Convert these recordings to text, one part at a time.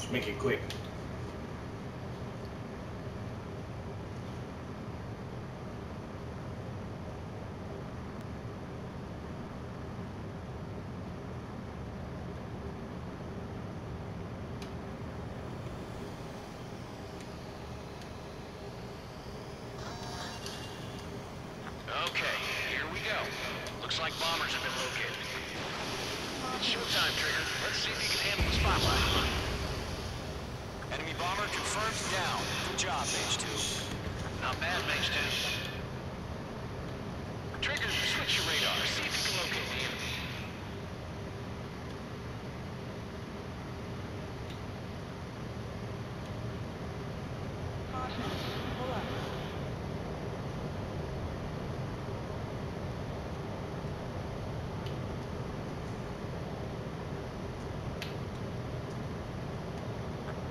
Let's make it quick. Okay, here we go. Looks like bombers have been located. Showtime, Trigger. Let's see if you can handle the spotlight. Enemy bomber confirmed down. Good job, Mage 2. Not bad, Mage 2. Trigger, switch your radar. See if you can locate the enemy.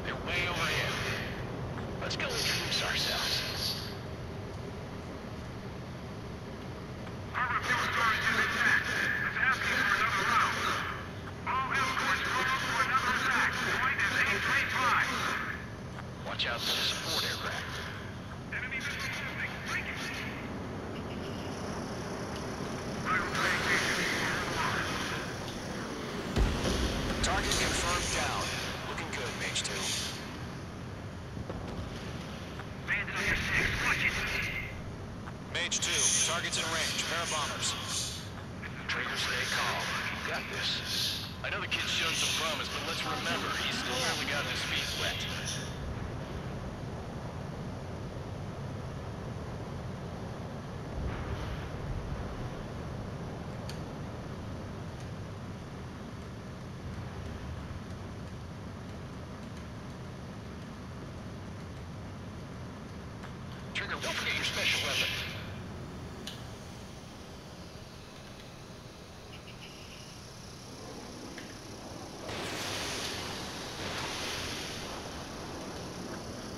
They're way overhead. Let's go introduce ourselves. Harbor fuel storage is intact. It's asking for another round. All escorts roll for another attack. Point is 835. Watch out for the support aircraft. Enemy missile testing. Break it. Rival tank engine. Target confirmed down. Good, Mage 2. Bandit under 6. Watch it. Mage 2, target's in range. Pair of bombers. Trigger, stay calm. You got this. I know the kid's shown some promise, but let's remember, he's still barely gotten his feet wet. Trigger, don't forget your special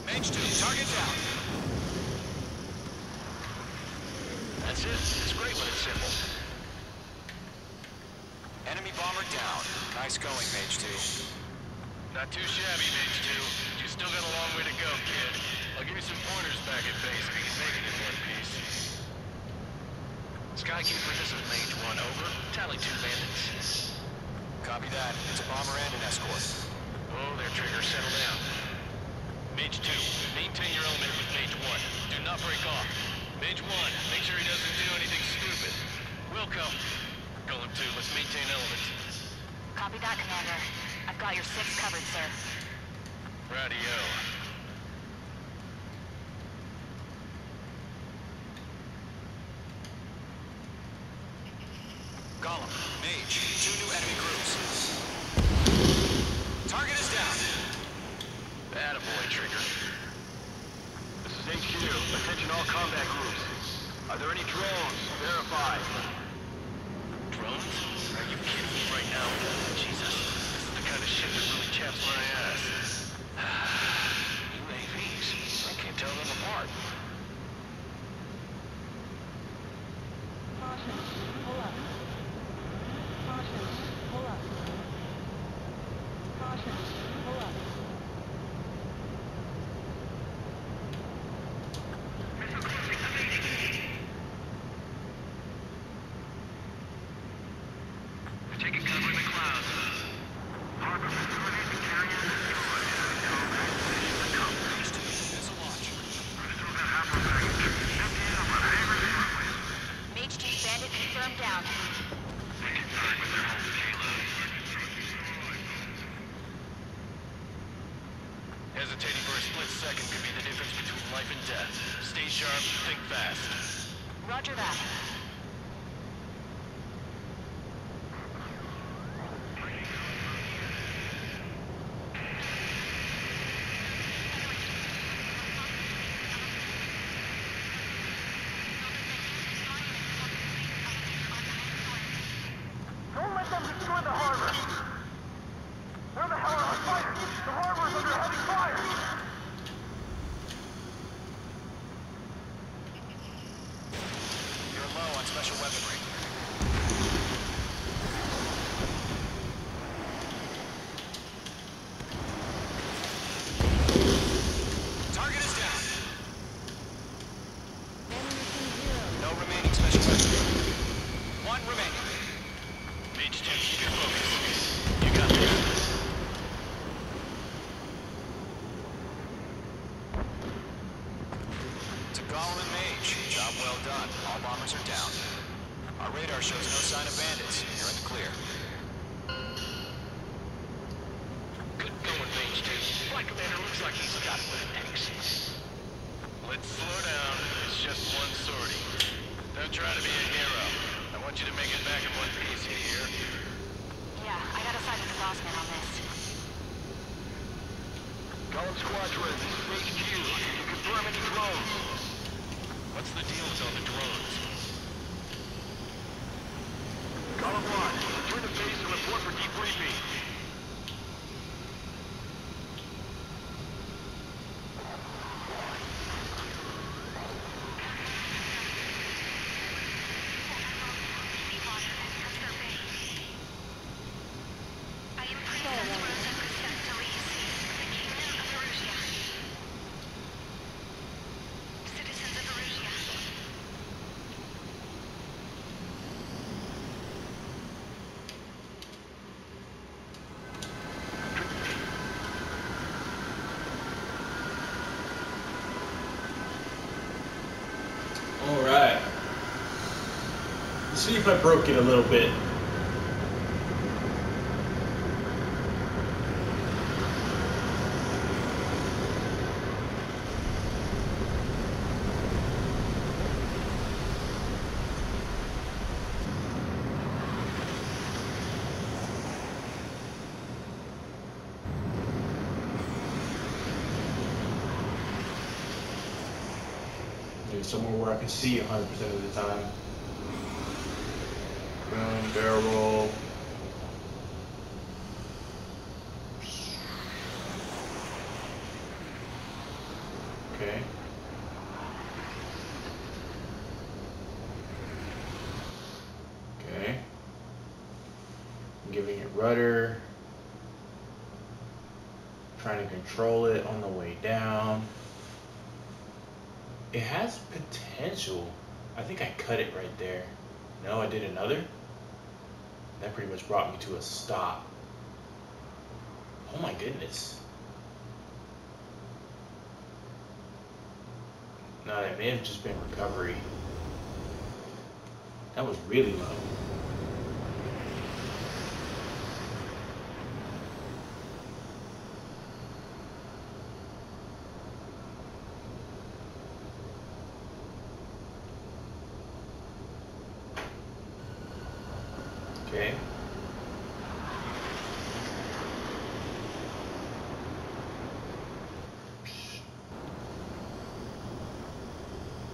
Mage 2, target down. That's it. It's great when it's simple. Enemy bomber down. Nice going, Mage 2. Not too shabby, Mage 2. You still got a long way to go, kid. I'll give you some pointers back at base if you can make it in one piece. Skykeeper, this is Mage 1, over. Tally two bandits. Copy that. It's a bomber and an escort. Oh, there, Trigger, settle down. Mage 2, maintain your element with Mage 1. Do not break off. Mage 1, make sure he doesn't do anything stupid. Wilco, Golem 2, let's maintain element. Copy that, Commander. I've got your six covered, sir. Radio. Golem, Mage, two new enemy groups. Target is down. Attaboy, Trigger. This is HQ. Attention all combat groups. Are there any drones? Verify. Drones? Are you kidding me right now? Jesus, this is the kind of shit that really chaps my ass. UAVs. I can't tell them apart. Taking cover in the clouds. Harbor facilities and carriers destroyed. It's a launch. Still got half our baggage. Empty it up on Haver's runway. Mage 2 bandit confirmed down. Inside with their home payload. Hesitating for a split second could be the difference between life and death. Stay sharp, think fast. Roger that. Don't let them destroy the harbor! Where the hell are our fighters? The harbor is under heavy fire! You're low clear. Good going, Mage 2. Flight Commander looks like he's got what it takes. Let's slow down. It's just one sortie. Don't try to be a hero. I want you to make it back in one piece, you hear? Yeah, I gotta side with the boss man on this. Golem Squadron, this is HQ. Can you confirm any drones? What's the deal with all the drones? Golem 1, return to base and report for debriefing. I am Princess Rosa Cossette D'Elise, the Kingdom of Erusia. Citizens of Erusia, Alright. Let's see if I broke it a little bit. Somewhere where I can see 100% of the time. Boom, barrel roll. Okay. Okay. I'm giving it rudder. Trying to control it on the way down. It has potential. I think I cut it right there. No, I did another. That pretty much brought me to a stop. Oh my goodness. No, that may have just been recovery. That was really low. Okay.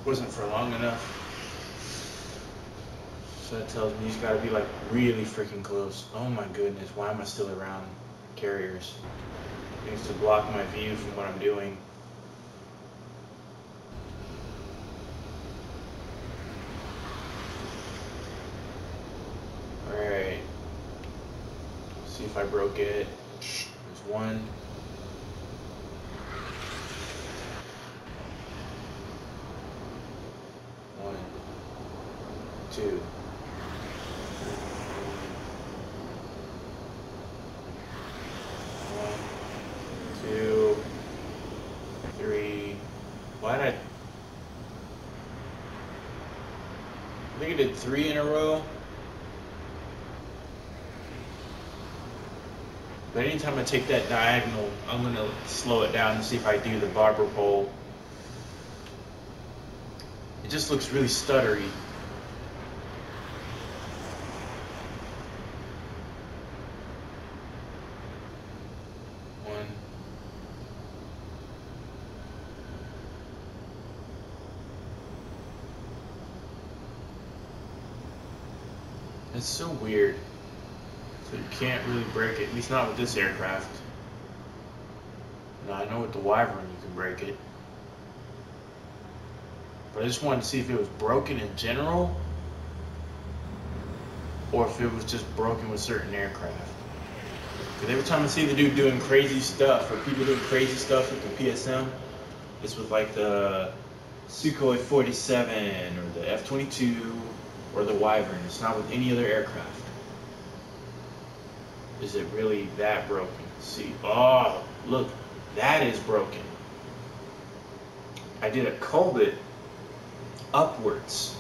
Wasn't for long enough. So that tells me he's got to be like really freaking close. Oh my goodness, why am I still around carriers? It needs to block my view from what I'm doing. Alright. See if I broke it. There's one. One. Two. Three. Why did I... I think I did three in a row. But anytime I take that diagonal, I'm gonna slow it down and see if I do the barber pole. It just looks really stuttery. One. It's so weird. So you can't really break it, at least not with this aircraft. Now I know with the Wyvern you can break it. But I just wanted to see if it was broken in general or if it was just broken with certain aircraft. Because every time I see the dude doing crazy stuff or people doing crazy stuff with the PSM, it's with like the Sukhoi 47 or the F 22 or the Wyvern. It's not with any other aircraft. Is it really that broken? See, oh, look, that is broken. I did a kulbit upwards,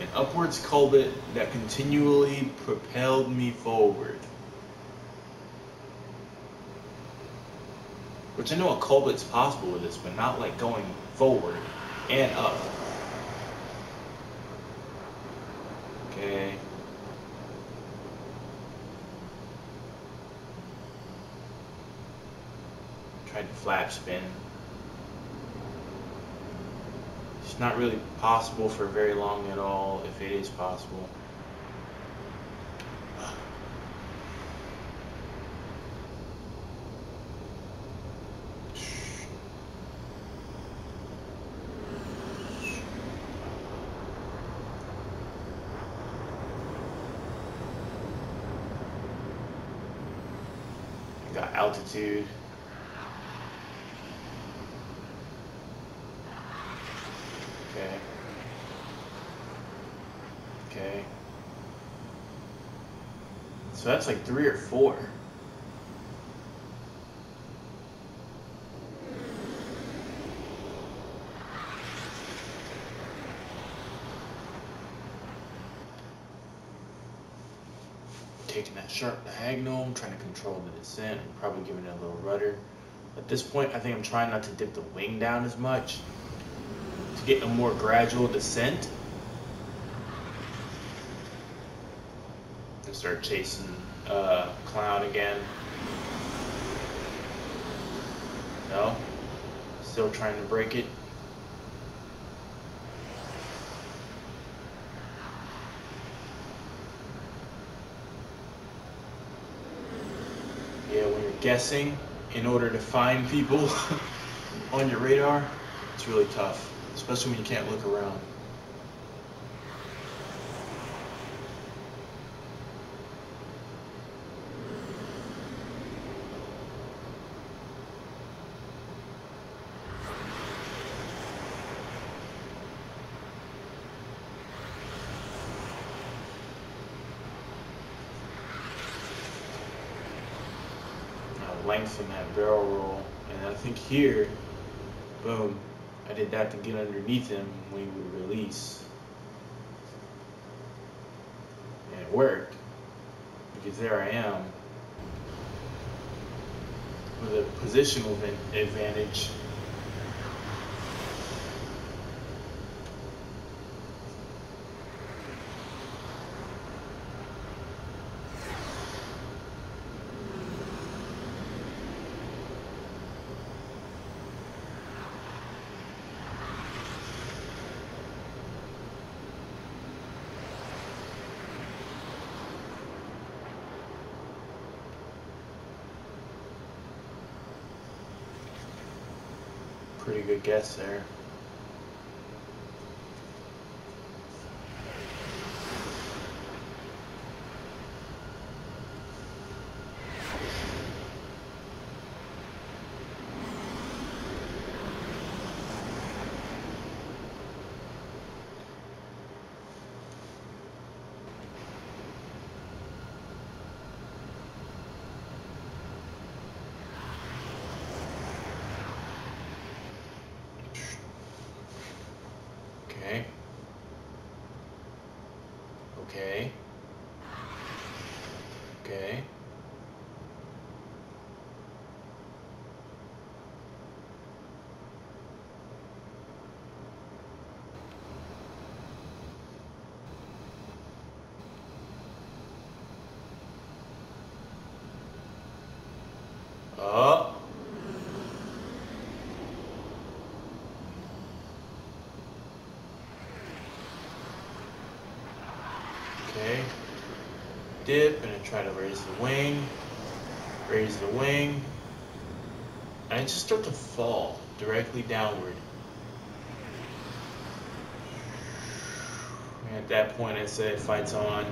An upwards kulbit that continually propelled me forward. Which I know a kulbit's possible with this, but not like going forward and up. Okay. Tried to flat spin. It's not really possible for very long at all, if it is possible. Got altitude. Okay. Okay. So that's like three or four. Taking that sharp diagonal, trying to control the descent, and probably giving it a little rudder. At this point, I think I'm trying not to dip the wing down as much to get a more gradual descent. And start chasing uh, clown again. No, still trying to break it. Yeah, when you're guessing in order to find people on your radar, it's really tough, especially when you can't look around. uh, lengthen that barrel roll. And I think here, boom, I did that to get underneath him when he would release. And it worked. Because there I am with a positional advantage. Pretty good guess there. Okay. Okay. Okay. Oh. Okay. Dip and I try to raise the wing. Raise the wing. And I just start to fall directly downward. And at that point I say fight's on.